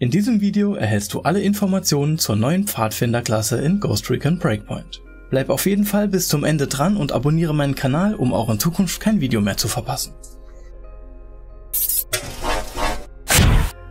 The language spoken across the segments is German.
In diesem Video erhältst du alle Informationen zur neuen Pfadfinderklasse in Ghost Recon Breakpoint. Bleib auf jeden Fall bis zum Ende dran und abonniere meinen Kanal, um auch in Zukunft kein Video mehr zu verpassen.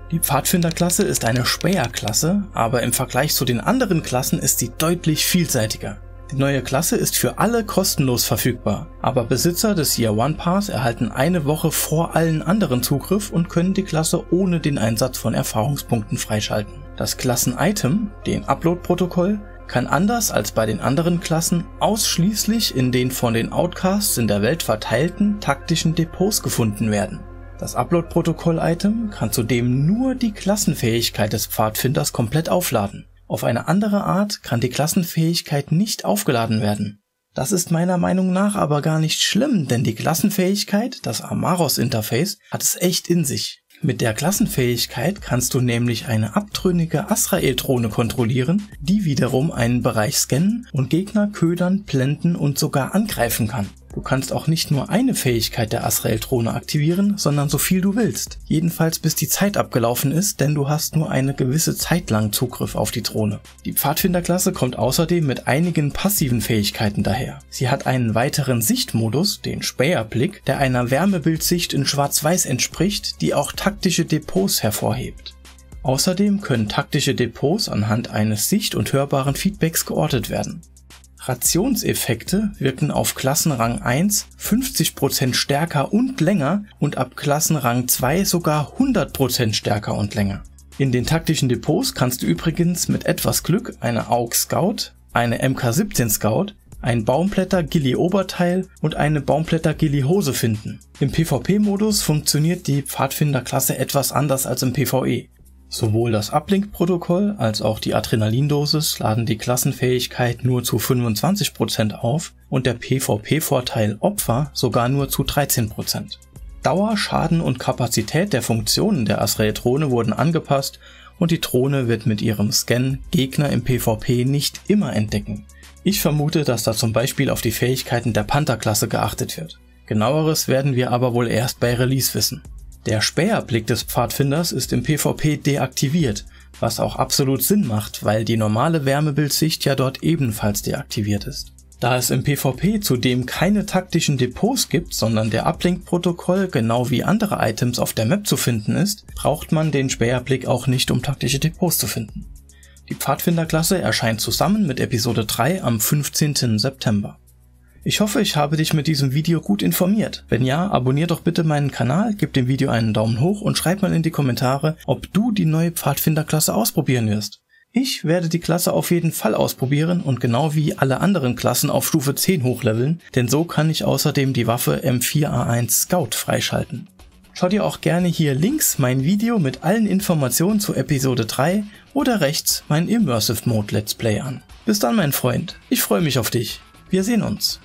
Die Pfadfinderklasse ist eine Späherklasse, aber im Vergleich zu den anderen Klassen ist sie deutlich vielseitiger. Die neue Klasse ist für alle kostenlos verfügbar, aber Besitzer des Year One Pass erhalten eine Woche vor allen anderen Zugriff und können die Klasse ohne den Einsatz von Erfahrungspunkten freischalten. Das Klassen-Item, den Upload-Protokoll, kann anders als bei den anderen Klassen ausschließlich in den von den Outcasts in der Welt verteilten taktischen Depots gefunden werden. Das Upload-Protokoll-Item kann zudem nur die Klassenfähigkeit des Pfadfinders komplett aufladen. Auf eine andere Art kann die Klassenfähigkeit nicht aufgeladen werden. Das ist meiner Meinung nach aber gar nicht schlimm, denn die Klassenfähigkeit, das Amaros-Interface, hat es echt in sich. Mit der Klassenfähigkeit kannst du nämlich eine abtrünnige Azrael-Drohne kontrollieren, die wiederum einen Bereich scannen und Gegner ködern, blenden und sogar angreifen kann. Du kannst auch nicht nur eine Fähigkeit der Azrael-Drohne aktivieren, sondern so viel du willst. Jedenfalls bis die Zeit abgelaufen ist, denn du hast nur eine gewisse Zeit lang Zugriff auf die Drohne. Die Pfadfinderklasse kommt außerdem mit einigen passiven Fähigkeiten daher. Sie hat einen weiteren Sichtmodus, den Späherblick, der einer Wärmebildsicht in Schwarz-Weiß entspricht, die auch taktische Depots hervorhebt. Außerdem können taktische Depots anhand eines sicht- und hörbaren Feedbacks geortet werden. Rationseffekte wirken auf Klassenrang 1 50% stärker und länger und ab Klassenrang 2 sogar 100% stärker und länger. In den taktischen Depots kannst du übrigens mit etwas Glück eine AUG Scout, eine MK17 Scout, ein Baumblätter Gilly Oberteil und eine Baumblätter Gilly Hose finden. Im PvP-Modus funktioniert die Pfadfinderklasse etwas anders als im PvE. Sowohl das Uplink-Protokoll als auch die Adrenalindosis laden die Klassenfähigkeit nur zu 25% auf und der PvP-Vorteil Opfer sogar nur zu 13%. Dauer, Schaden und Kapazität der Funktionen der Azrael-Drohne wurden angepasst und die Drohne wird mit ihrem Scan Gegner im PvP nicht immer entdecken. Ich vermute, dass da zum Beispiel auf die Fähigkeiten der Panther-Klasse geachtet wird. Genaueres werden wir aber wohl erst bei Release wissen. Der Späherblick des Pfadfinders ist im PvP deaktiviert, was auch absolut Sinn macht, weil die normale Wärmebildsicht ja dort ebenfalls deaktiviert ist. Da es im PvP zudem keine taktischen Depots gibt, sondern der Uplink-Protokoll genau wie andere Items auf der Map zu finden ist, braucht man den Späherblick auch nicht, um taktische Depots zu finden. Die Pfadfinderklasse erscheint zusammen mit Episode 3 am 15. September. Ich hoffe, ich habe dich mit diesem Video gut informiert. Wenn ja, abonnier doch bitte meinen Kanal, gib dem Video einen Daumen hoch und schreib mal in die Kommentare, ob du die neue Pfadfinderklasse ausprobieren wirst. Ich werde die Klasse auf jeden Fall ausprobieren und genau wie alle anderen Klassen auf Stufe 10 hochleveln, denn so kann ich außerdem die Waffe M4A1 Scout freischalten. Schau dir auch gerne hier links mein Video mit allen Informationen zu Episode 3 oder rechts mein Immersive Mode Let's Play an. Bis dann mein Freund, ich freue mich auf dich. Wir sehen uns.